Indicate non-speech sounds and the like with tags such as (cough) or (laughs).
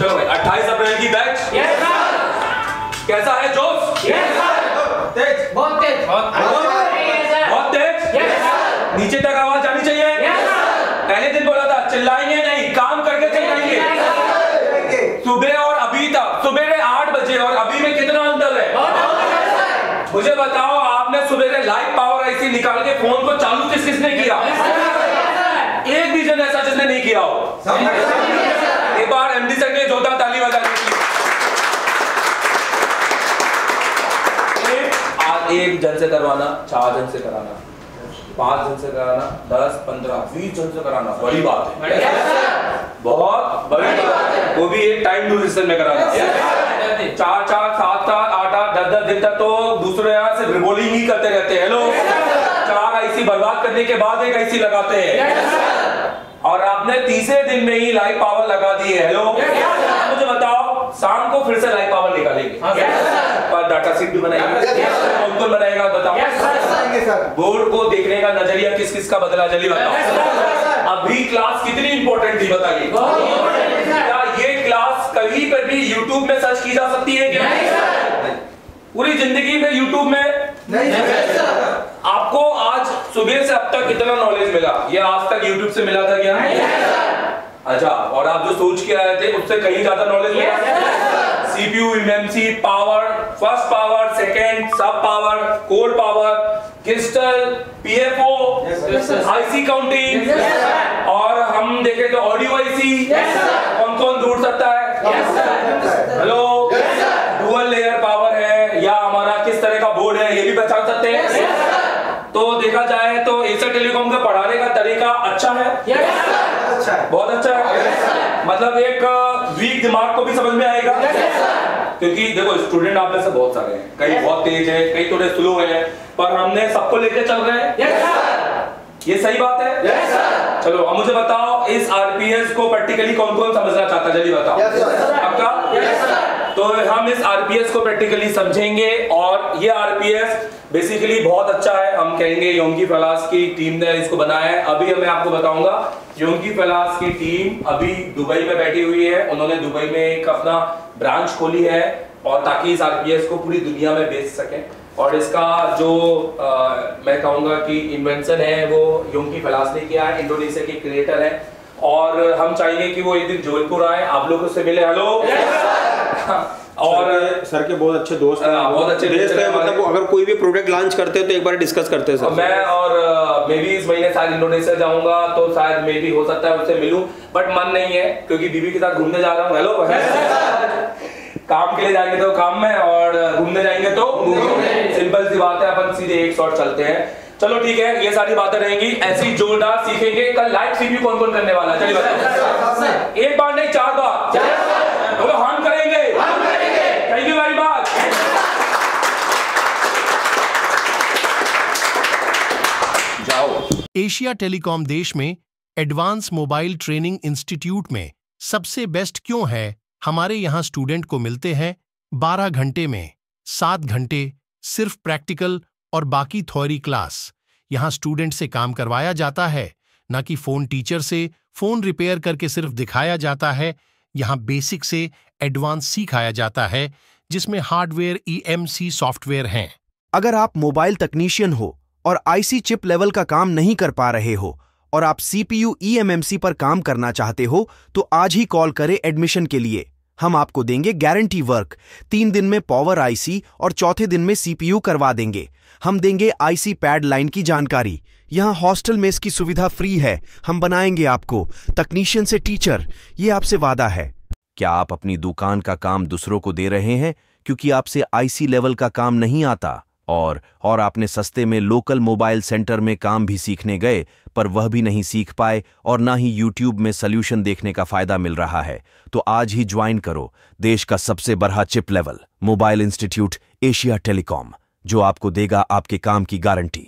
चलो भाई? अट्ठाईस अप्रैल की बैच? कैसा है जोश? बहुत तेज। बहुत तेज। नीचे तक आवाज़ आनी चाहिए? पहले दिन बोला था चिल्लाएँगे नहीं काम करके चिल्लाएँगे। सुबह और अभी तक सुबह आठ बजे और अभी में कितना अंतर है? मुझे बताओ आपने सुबह लाइव पावर ऐसी निकाल के फ़ोन को चालू किस किसने किया? एक भी जन ऐसा जिसने नहीं किया हो। एक बार एमडी सर के जोरदार ताली बजा दीजिए एक जन से करवाना चार जन से कराना पाँच जन से कराना दस पंद्रह बीस जन से कराना बड़ी बात है। बहुत बड़ी बात है। वो भी एक टाइम ड्यूरेशन में कराना। चार चार सात सात आठ आठ दस दस दिन तक तो दूसरे यहाँ से रिबोलिंग ही करते रहते हैं। हेलो चार आईसी बर्बाद करने के बाद एक आईसी लगाते हैं। और आपने तीसरे दिन में ही लाइव पावर लगा दी है हेलो मुझे बताओ शाम को फिर से लाइव पावर निकालेंगे पर डाटा सीट भी बनाएँगे कौन कौन बनाएगा बताओ बोर्ड को देखने का नज़रिया किस किस का बदला जल्दी बताओ अभी क्लास कितनी इंपॉर्टेंट थी बताइए क्या ये क्लास कहीं पर भी यूट्यूब में सर्च की जा सकती है क्या पूरी ज़िंदगी में यूट्यूब में नहीं आपको आज सुबह से अब तक कितना नॉलेज मिला। ये आज तक यूट्यूब से मिला था क्या? अच्छा और आप जो सोच के आए थे उससे कहीं ज़्यादा नॉलेज मिला? CPU MMC power first power second सब power cold power crystal PFO IC counting और हम देखे तो ऑडियो आईसी कौन कौन ढूंढ सकता है? हेलो डुअल लेयर पावर है या हमारा किस तरह का बोर्ड है ये भी पहचान सकते हैं? देखा जाए तो एसर टेलीकॉम का पढ़ाने का तरीका अच्छा है? Yes, अच्छा है। बहुत अच्छा है। Yes, मतलब एक वीक दिमाग को भी समझ में आएगा। क्योंकि देखो स्टूडेंट आप में से बहुत सारे हैं। कई बहुत तेज है कई थोड़े स्लो हैं पर हमने सबको लेके चल रहे हैं। Yes, ये सही बात है? Yes, चलो अब मुझे बताओ इस आरपीएस को प्रैक्टिकली कौन कौन समझना चाहता है? जल्दी बताओ। आपका? तो हम इस आरपीएस को प्रैक्टिकली समझेंगे और ये आरपीएस बेसिकली बहुत अच्छा है। हम कहेंगे योंगी फलास की टीम ने इसको बनाया है। अभी मैं आपको बताऊँगा योंगी फलास की टीम अभी दुबई में बैठी हुई है। उन्होंने दुबई में एक अपना ब्रांच खोली है और ताकि इस आरपीएस को पूरी दुनिया में बेच सकें। और इसका जो आ, मैं कहूँगा कि इन्वेंशन है वो योंगी फलास ने किया है। इंडोनेशिया के क्रिएटर है। और हम चाहेंगे कि वो एक दिन जोधपुर आए। आप लोगों से मिले। हेलो (laughs) और सर के बहुत अच्छे दोस्त हैं हाँ, बहुत अच्छे दोस्त है मतलब अगर कोई भी प्रोडक्ट लॉन्च करते हैं तो एक बार डिस्कस करते हैं सर। मैं और मैं भी इस महीने शायद इंडोनेशिया जाऊँगा तो शायद मे भी हो सकता है उससे मिलूं बट मन नहीं है क्योंकि बीबी के साथ घूमने जा रहा हूँ। हेलो (laughs) काम के लिए जाएँगे तो काम में और घूमने जाएँगे तो सिंपल सी बात है अपन सीधे एक शॉट चलते हैं। चलो ठीक है ये सारी बातें रहेंगी ऐसी जोरदार सीखेंगे। कल लाइव सीपीयू कौन कौन करने वाला है? चलिए बताओ। एक बार नहीं चार बार। एशिया टेलीकॉम देश में एडवांस मोबाइल ट्रेनिंग इंस्टीट्यूट में सबसे बेस्ट क्यों है? हमारे यहाँ स्टूडेंट को मिलते हैं 12 घंटे में, सात घंटे, सिर्फ़ प्रैक्टिकल और बाकी थ्योरी क्लास। यहाँ स्टूडेंट से काम करवाया जाता है, न कि फ़ोन टीचर से फ़ोन रिपेयर करके सिर्फ़ दिखाया जाता है। यहाँ बेसिक से एडवांस सिखाया जाता है, जिसमें हार्डवेयर, ईएमसी सॉफ्टवेयर हैं। अगर आप मोबाइल तकनीशियन हो और आईसी चिप लेवल का काम नहीं कर पा रहे हो और आप सीपीयू ईएमएमसी पर काम करना चाहते हो तो आज ही कॉल करें एडमिशन के लिए। हम आपको देंगे गारंटी वर्क तीन दिन में पावर आईसी और चौथे दिन में सीपीयू करवा देंगे। हम देंगे आईसी पैड लाइन की जानकारी। यहाँ हॉस्टल में इसकी सुविधा फ्री है। हम बनाएँगे आपको। तकनीशियन से टीचर ये आपसे वादा है। क्या आप अपनी दुकान का काम दूसरों को दे रहे हैं? क्योंकि आपसे आईसी लेवल का काम नहीं आता। और और आपने सस्ते में लोकल मोबाइल सेंटर में काम भी सीखने गए, पर वह भी नहीं सीख पाए और ना ही यूट्यूब में सोल्यूशन देखने का फ़ायदा मिल रहा है। तो आज ही ज्वाइन करो, देश का सबसे बड़ा chip level, mobile institute Asia telecom, जो आपको देगा आपके काम की गारंटी।